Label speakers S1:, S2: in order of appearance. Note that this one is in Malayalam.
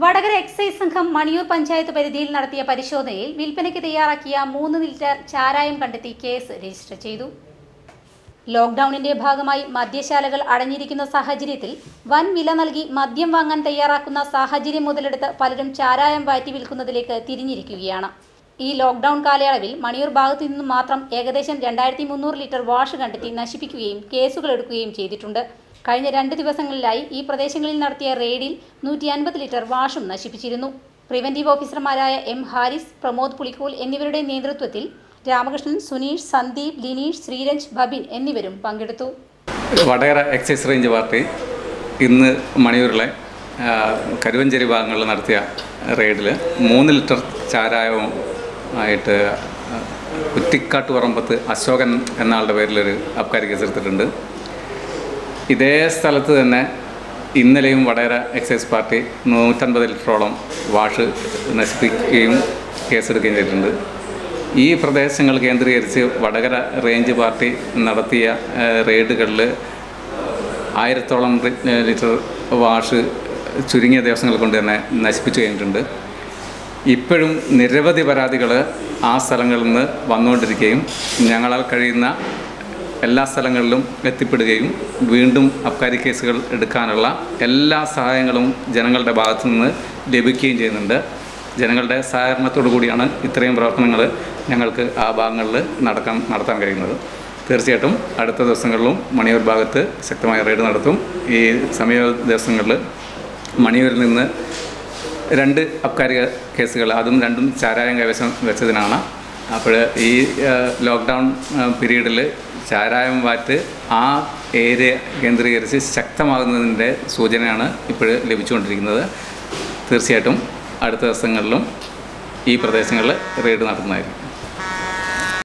S1: വടകര എക്സൈസ് സംഘം മണിയൂർ പഞ്ചായത്ത് പരിധിയിൽ നടത്തിയ പരിശോധനയിൽ വിൽപ്പനയ്ക്ക് തയ്യാറാക്കിയ മൂന്ന് ലിറ്റർ ചാരായം കണ്ടെത്തി കേസ് രജിസ്റ്റർ ചെയ്തു. ലോക്ക്ഡൌണിന്റെ ഭാഗമായി മദ്യശാലകൾ അടഞ്ഞിരിക്കുന്ന സാഹചര്യത്തിൽ വൻ വില നൽകി മദ്യം വാങ്ങാൻ തയ്യാറാക്കുന്ന സാഹചര്യം മുതലെടുത്ത് പലരും ചാരായം വാറ്റി വിൽക്കുന്നതിലേക്ക് തിരിഞ്ഞിരിക്കുകയാണ്. ഈ ലോക്ക്ഡൌൺ കാലയളവിൽ മണിയൂർ ഭാഗത്തു നിന്നും മാത്രം ഏകദേശം രണ്ടായിരത്തി മുന്നൂറ് ലിറ്റർ വാഷ് കണ്ടെത്തി നശിപ്പിക്കുകയും കേസുകൾ എടുക്കുകയും ചെയ്തിട്ടുണ്ട്. കഴിഞ്ഞ രണ്ട് ദിവസങ്ങളിലായി ഈ പ്രദേശങ്ങളിൽ നടത്തിയ റെയ്ഡിൽ നൂറ്റി അൻപത് ലിറ്റർ വാഷും നശിപ്പിച്ചിരുന്നു. പ്രിവന്റീവ് ഓഫീസർമാരായ എം ഹാരിസ് പ്രമോദ് പുളിക്കോൽ എന്നിവരുടെ നേതൃത്വത്തിൽ രാമകൃഷ്ണൻ സുനീഷ് സന്ദീപ് ലിനീഷ് ശ്രീരഞ്ജ് ബബിൻ എന്നിവരും പങ്കെടുത്തു.
S2: വടകര എക്സൈസ് റേഞ്ച് പാർട്ടി ഇന്ന് മണിയൂരിലെ കരുവഞ്ചേരി ഭാഗങ്ങളിൽ നടത്തിയ റെയ്ഡിൽ മൂന്ന് ലിറ്റർ ചാരായവും ആയിട്ട് കുറ്റിക്കാട്ടുപറമ്പത്ത് കുറ്റിക്കാട്ട് പറമ്പത്ത് അശോകൻ എന്ന ആളുടെ പേരിലൊരു അബ്കാരി കേസ് എടുത്തിട്ടുണ്ട് ഇതേ സ്ഥലത്ത് തന്നെ ഇന്നലെയും വടകര എക്സൈസ് പാർട്ടി നൂറ്റൻപത് ലിറ്ററോളം വാഷ് നശിപ്പിക്കുകയും കേസെടുക്കുകയും ചെയ്തിട്ടുണ്ട്. ഈ പ്രദേശങ്ങൾ കേന്ദ്രീകരിച്ച് വടകര റേഞ്ച് പാർട്ടി നടത്തിയ റെയ്ഡുകളിൽ ആയിരത്തോളം ലിറ്റർ വാഷ് ചുരുങ്ങിയ ദിവസങ്ങൾ കൊണ്ട് തന്നെ നശിപ്പിച്ചു കഴിഞ്ഞിട്ടുണ്ട്. ഇപ്പോഴും നിരവധി പരാതികൾ ആ സ്ഥലങ്ങളിൽ നിന്ന് വന്നുകൊണ്ടിരിക്കുകയും ഞങ്ങളാൽ കഴിയുന്ന എല്ലാ സ്ഥലങ്ങളിലും എത്തിപ്പെടുകയും വീണ്ടും അബ്കാരി കേസുകൾ എടുക്കാനുള്ള എല്ലാ സഹായങ്ങളും ജനങ്ങളുടെ ഭാഗത്തു നിന്ന് ലഭിക്കുകയും ചെയ്യുന്നുണ്ട്. ജനങ്ങളുടെ സഹകരണത്തോടു കൂടിയാണ് ഇത്രയും പ്രവർത്തനങ്ങൾ ഞങ്ങൾക്ക് ആ ഭാഗങ്ങളിൽ നടക്കാൻ നടത്താൻ കഴിയുന്നത്. തീർച്ചയായിട്ടും അടുത്ത ദിവസങ്ങളിലും മണിയൂർ ഭാഗത്ത് ശക്തമായ റെയ്ഡ് നടത്തും. ഈ സമീപ ദിവസങ്ങളിൽ മണിയൂരിൽ നിന്ന് രണ്ട് അബ്കാരി കേസുകൾ അതും രണ്ടും ചാരായം കൈവശം വെച്ചതിനാണ് അപ്പോൾ ഈ ലോക്ക്ഡൗൺ പീരീഡിൽ ചാരായം വാറ്റ് ആ ഏരിയ കേന്ദ്രീകരിച്ച് ശക്തമാകുന്നതിന്റെ സൂചനയാണ് ഇപ്പോൾ ലഭിച്ചുകൊണ്ടിരിക്കുന്നത്. തീർച്ചയായിട്ടും അടുത്ത ദിവസങ്ങളിലും ഈ പ്രദേശങ്ങളിൽ റെയ്ഡ് നടത്തുന്നതായിരിക്കും.